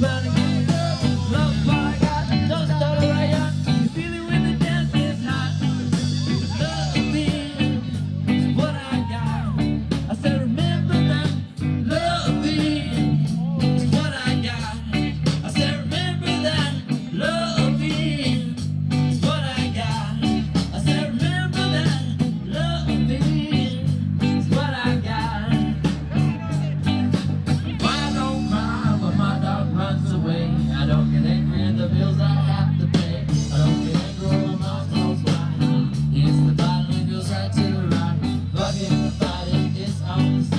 better songs.